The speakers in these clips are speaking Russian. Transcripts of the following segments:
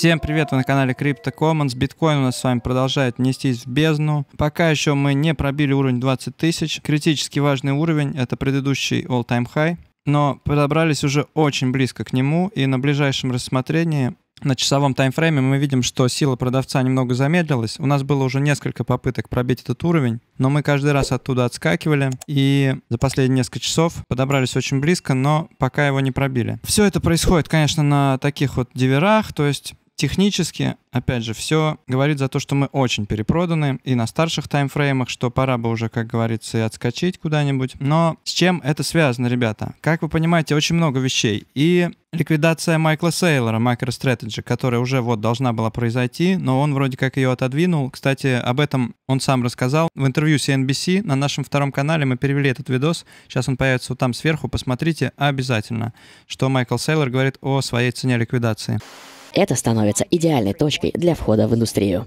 Всем привет, вы на канале Crypto Commons. Биткоин у нас с вами продолжает нестись в бездну. Пока еще мы не пробили уровень 20 тысяч. Критически важный уровень — это предыдущий all-time high. Но подобрались уже очень близко к нему, и на ближайшем рассмотрении на часовом таймфрейме мы видим, что сила продавца немного замедлилась. У нас было уже несколько попыток пробить этот уровень, но мы каждый раз оттуда отскакивали, и за последние несколько часов подобрались очень близко, но пока его не пробили. Все это происходит, конечно, на таких вот диверах, то есть Технически, опять же, все говорит за то, что мы очень перепроданы и на старших таймфреймах, что пора бы уже, как говорится, и отскочить куда-нибудь. Но с чем это связано, ребята? Как вы понимаете, очень много вещей. И ликвидация Майкла Сейлора, MicroStrategy, которая уже вот должна была произойти, но он вроде как ее отодвинул. Кстати, об этом он сам рассказал в интервью CNBC на нашем втором канале. Мы перевели этот видос. Сейчас он появится вот там сверху. Посмотрите обязательно, что Майкл Сейлор говорит о своей цене ликвидации. Это становится идеальной точкой для входа в индустрию.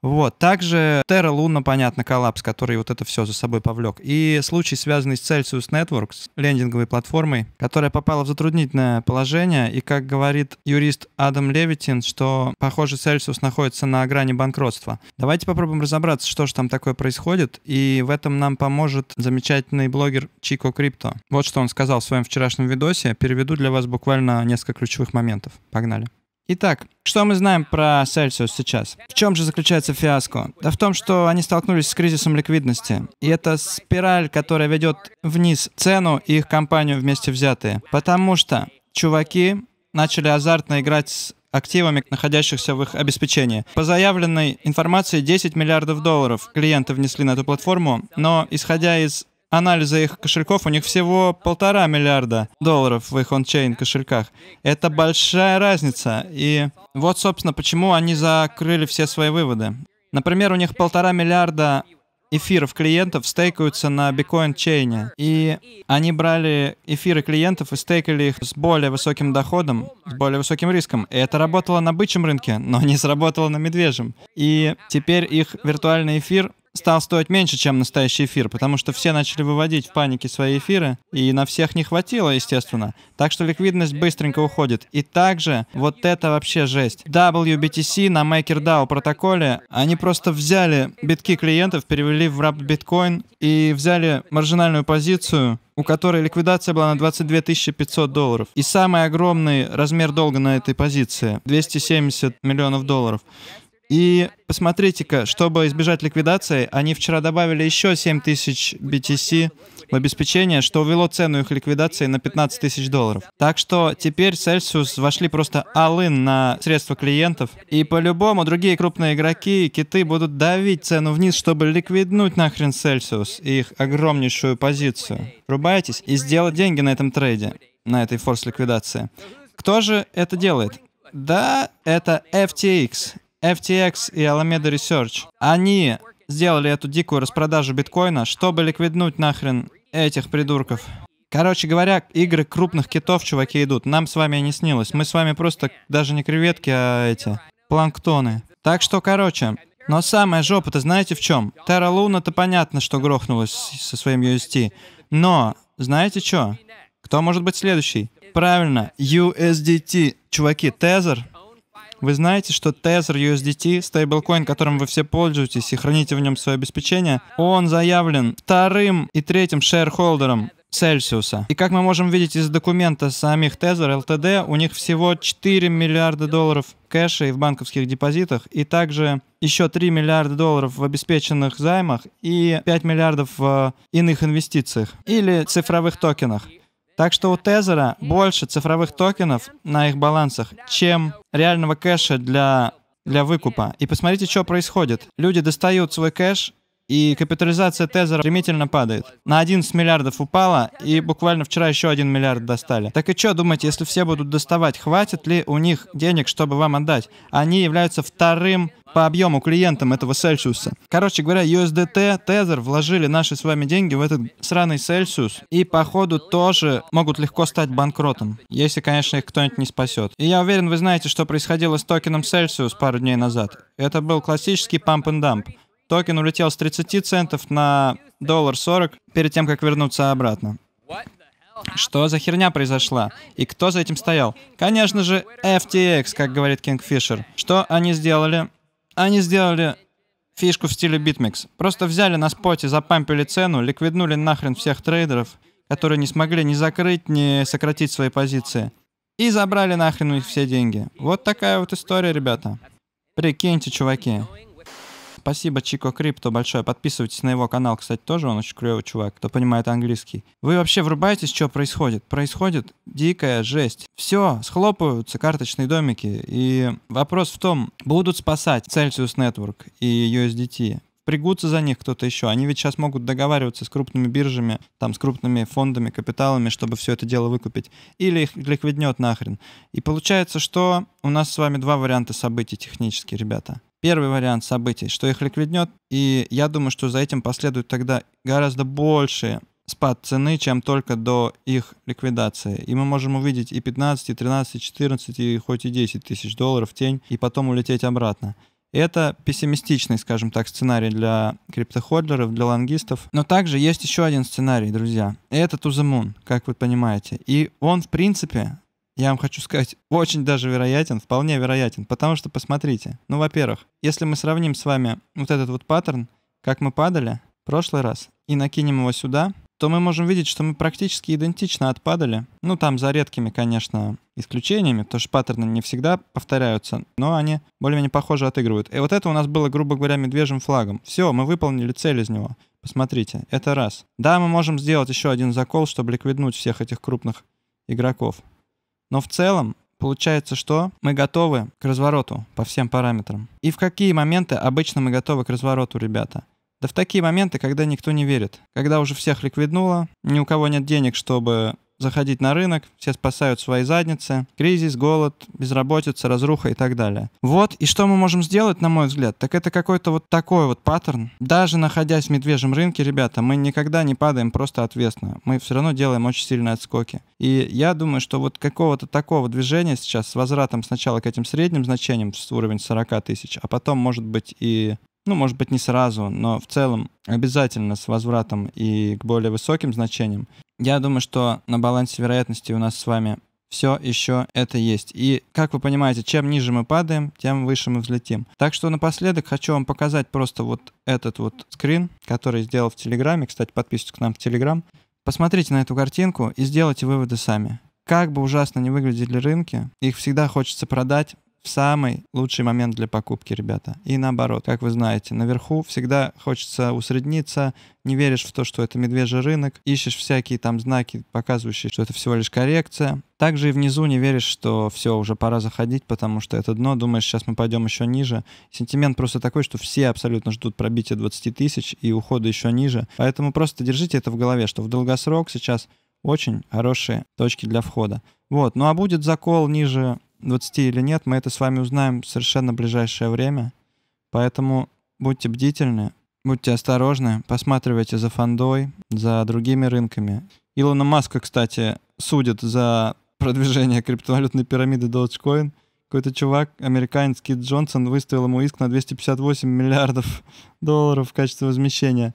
Вот. Также Terra Luna, понятно, коллапс, который вот это все за собой повлек. И случай, связанный с Celsius Networks, лендинговой платформой, которая попала в затруднительное положение. И, как говорит юрист Адам Левитин, что, похоже, Celsius находится на грани банкротства. Давайте попробуем разобраться, что же там такое происходит. И в этом нам поможет замечательный блогер Чико Крипто. Вот что он сказал в своем вчерашнем видосе. Переведу для вас буквально несколько ключевых моментов. Погнали. Итак, что мы знаем про Celsius сейчас? В чем же заключается фиаско? Да в том, что они столкнулись с кризисом ликвидности. И это спираль, которая ведет вниз цену и их компанию вместе взятые. Потому что чуваки начали азартно играть с активами, находящихся в их обеспечении. По заявленной информации, 10 миллиардов долларов клиенты внесли на эту платформу, но исходя из анализа их кошельков, у них всего полтора миллиарда долларов в их ончейн кошельках. Это большая разница. И вот, собственно, почему они закрыли все свои выводы. Например, у них полтора миллиарда эфиров клиентов стейкаются на биткоин-чейне. И они брали эфиры клиентов и стейкали их с более высоким доходом, с более высоким риском. И это работало на бычьем рынке, но не сработало на медвежьем. И теперь их виртуальный эфир стал стоить меньше, чем настоящий эфир, потому что все начали выводить в панике свои эфиры, и на всех не хватило, естественно. Так что ликвидность быстренько уходит. И также вот это вообще жесть. WBTC на MakerDAO протоколе, они просто взяли битки клиентов, перевели в Wrapped Bitcoin и взяли маржинальную позицию, у которой ликвидация была на 22 500 долларов. И самый огромный размер долга на этой позиции — 270 миллионов долларов. И посмотрите-ка, чтобы избежать ликвидации, они вчера добавили еще 7 тысяч BTC в обеспечение, что увело цену их ликвидации на 15 тысяч долларов. Так что теперь Celsius вошли просто all на средства клиентов. И по-любому другие крупные игроки и киты будут давить цену вниз, чтобы ликвиднуть нахрен Celsius и их огромнейшую позицию. Рубайтесь и сделать деньги на этом трейде, на этой форс-ликвидации. Кто же это делает? Да, это FTX. FTX и Alameda Research. Они сделали эту дикую распродажу биткоина, чтобы ликвиднуть нахрен этих придурков. Короче говоря, игры крупных китов, чуваки, идут. Нам с вами не снилось. Мы с вами просто даже не креветки, а эти, планктоны. Так что, короче, но самая жопа-то знаете в чем? Terra Luna-то понятно, что грохнулась со своим UST. Но, знаете что? Кто может быть следующий? Правильно, USDT. Чуваки, Тезер вы знаете, что Tether USDT, стейблкоин, которым вы все пользуетесь и храните в нем свое обеспечение, он заявлен вторым и третьим шерхолдером Celsius. И как мы можем видеть из документа самих Tether LTD, у них всего 4 миллиарда долларов кэша и в банковских депозитах, и также еще 3 миллиарда долларов в обеспеченных займах и 5 миллиардов в иных инвестициях или цифровых токенах. Так что у Тезера больше цифровых токенов на их балансах, чем реального кэша для, для выкупа. И посмотрите, что происходит. Люди достают свой кэш, и капитализация Тезера стремительно падает. На 11 миллиардов упала, и буквально вчера еще 1 миллиард достали. Так и что, думаете, если все будут доставать, хватит ли у них денег, чтобы вам отдать? Они являются вторым по объему клиентам этого Celsius. Короче говоря, USDT, Tether вложили наши с вами деньги в этот сраный Celsius и, походу, тоже могут легко стать банкротом, если, конечно, их кто-нибудь не спасет. И я уверен, вы знаете, что происходило с токеном Celsius пару дней назад. Это был классический dump. Токен улетел с 30 центов на доллар 40 перед тем, как вернуться обратно. Что за херня произошла? И кто за этим стоял? Конечно же, FTX, как говорит Kingfisher. Что они сделали? Они сделали фишку в стиле BitMEX. Просто взяли на споте, запампили цену, ликвиднули нахрен всех трейдеров, которые не смогли ни закрыть, ни сократить свои позиции. И забрали нахрен у них все деньги. Вот такая вот история, ребята. Прикиньте, чуваки. Спасибо Чико Крипто большое. Подписывайтесь на его канал, кстати, тоже он очень клевый чувак, кто понимает английский. Вы вообще врубаетесь, что происходит? Происходит дикая жесть. Все, схлопываются карточные домики. И вопрос в том, будут спасать Celsius Network и USDT пригутся за них кто-то еще. Они ведь сейчас могут договариваться с крупными биржами, там, с крупными фондами, капиталами, чтобы все это дело выкупить. Или их ликвиднет нахрен. И получается, что у нас с вами два варианта событий технически, ребята. Первый вариант событий, что их ликвиднет, и я думаю, что за этим последует тогда гораздо больше спад цены, чем только до их ликвидации. И мы можем увидеть и 15, и 13, и 14, и хоть и 10 тысяч долларов в тень, и потом улететь обратно. Это пессимистичный, скажем так, сценарий для криптоходлеров, для лонгистов. Но также есть еще один сценарий, друзья. Это to the moon, как вы понимаете. И он, в принципе, я вам хочу сказать, очень даже вероятен, вполне вероятен. Потому что, посмотрите, ну, во-первых, если мы сравним с вами вот этот вот паттерн, как мы падали в прошлый раз, и накинем его сюда, то мы можем видеть, что мы практически идентично отпадали. Ну, там за редкими, конечно, исключениями, потому что паттерны не всегда повторяются, но они более-менее похоже отыгрывают. И вот это у нас было, грубо говоря, медвежьим флагом. Все, мы выполнили цель из него. Посмотрите, это раз. Да, мы можем сделать еще один закол, чтобы ликвиднуть всех этих крупных игроков. Но в целом Получается, что мы готовы к развороту по всем параметрам. И в какие моменты обычно мы готовы к развороту, ребята? Да в такие моменты, когда никто не верит. Когда уже всех ликвиднуло, ни у кого нет денег, чтобы заходить на рынок, все спасают свои задницы, кризис, голод, безработица, разруха и так далее. Вот, и что мы можем сделать, на мой взгляд, так это какой-то вот такой вот паттерн. Даже находясь в медвежьем рынке, ребята, мы никогда не падаем просто ответственно. Мы все равно делаем очень сильные отскоки. И я думаю, что вот какого-то такого движения сейчас с возвратом сначала к этим средним значениям, с уровень 40 тысяч, а потом, может быть, и ну, может быть, не сразу, но в целом обязательно с возвратом и к более высоким значениям. Я думаю, что на балансе вероятности у нас с вами все еще это есть. И, как вы понимаете, чем ниже мы падаем, тем выше мы взлетим. Так что напоследок хочу вам показать просто вот этот вот скрин, который сделал в Телеграме. Кстати, подписывайтесь к нам в Телеграм. Посмотрите на эту картинку и сделайте выводы сами. Как бы ужасно не выглядели рынки, их всегда хочется продать самый лучший момент для покупки, ребята. И наоборот, как вы знаете, наверху всегда хочется усредниться, не веришь в то, что это медвежий рынок, ищешь всякие там знаки, показывающие, что это всего лишь коррекция. Также и внизу не веришь, что все, уже пора заходить, потому что это дно, думаешь, сейчас мы пойдем еще ниже. Сентимент просто такой, что все абсолютно ждут пробития 20 тысяч и ухода еще ниже. Поэтому просто держите это в голове, что в долгосрок сейчас очень хорошие точки для входа. Вот, ну а будет закол ниже 20 или нет, мы это с вами узнаем в совершенно ближайшее время. Поэтому будьте бдительны, будьте осторожны, посматривайте за фондой, за другими рынками. Илона Маска, кстати, судит за продвижение криптовалютной пирамиды Dogecoin. Какой-то чувак, американец Кит Джонсон, выставил ему иск на 258 миллиардов долларов в качестве возмещения.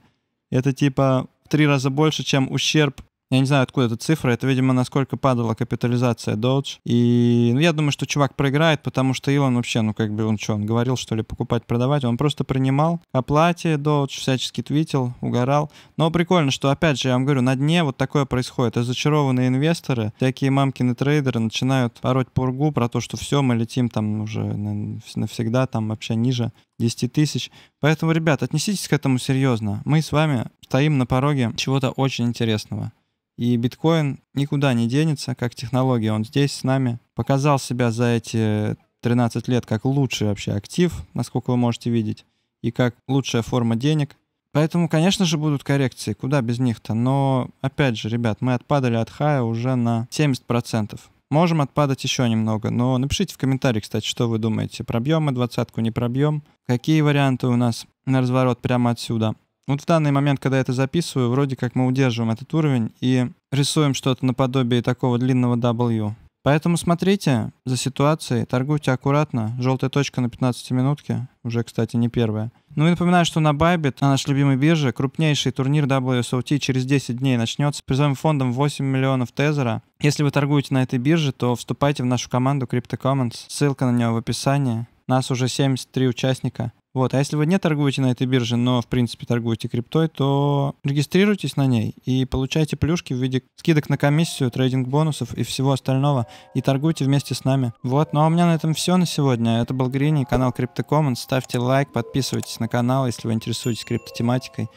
Это типа в три раза больше, чем ущерб я не знаю, откуда эта цифра. Это, видимо, насколько падала капитализация Doge. И ну, я думаю, что чувак проиграет, потому что Илон вообще, ну как бы он что, он говорил, что ли, покупать, продавать. Он просто принимал оплате Doge, всячески твитил, угорал. Но прикольно, что, опять же, я вам говорю, на дне вот такое происходит. И зачарованные инвесторы, всякие мамкины трейдеры начинают пороть пургу про то, что все, мы летим там уже навсегда, там вообще ниже 10 тысяч. Поэтому, ребят, отнеситесь к этому серьезно. Мы с вами стоим на пороге чего-то очень интересного. И биткоин никуда не денется, как технология. Он здесь с нами. Показал себя за эти 13 лет как лучший вообще актив, насколько вы можете видеть, и как лучшая форма денег. Поэтому, конечно же, будут коррекции, куда без них-то. Но, опять же, ребят, мы отпадали от хая уже на 70%. Можем отпадать еще немного, но напишите в комментарии, кстати, что вы думаете. Пробьем мы двадцатку, не пробьем? Какие варианты у нас на разворот прямо отсюда? Вот в данный момент, когда я это записываю, вроде как мы удерживаем этот уровень и рисуем что-то наподобие такого длинного W. Поэтому смотрите за ситуацией, торгуйте аккуратно. Желтая точка на 15 минутке, уже, кстати, не первая. Ну и напоминаю, что на Bybit, на нашей любимой бирже, крупнейший турнир WSOT через 10 дней начнется. Призовым фондом 8 миллионов тезера. Если вы торгуете на этой бирже, то вступайте в нашу команду Crypto Commons. Ссылка на нее в описании. Нас уже 73 участника. Вот, а если вы не торгуете на этой бирже, но, в принципе, торгуете криптой, то регистрируйтесь на ней и получайте плюшки в виде скидок на комиссию, трейдинг-бонусов и всего остального, и торгуйте вместе с нами. Вот, ну а у меня на этом все на сегодня. Это был Грини, канал CryptoCommons. Ставьте лайк, подписывайтесь на канал, если вы интересуетесь криптотематикой.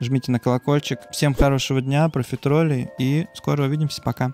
Жмите на колокольчик. Всем хорошего дня, профитролей, и скоро увидимся. Пока.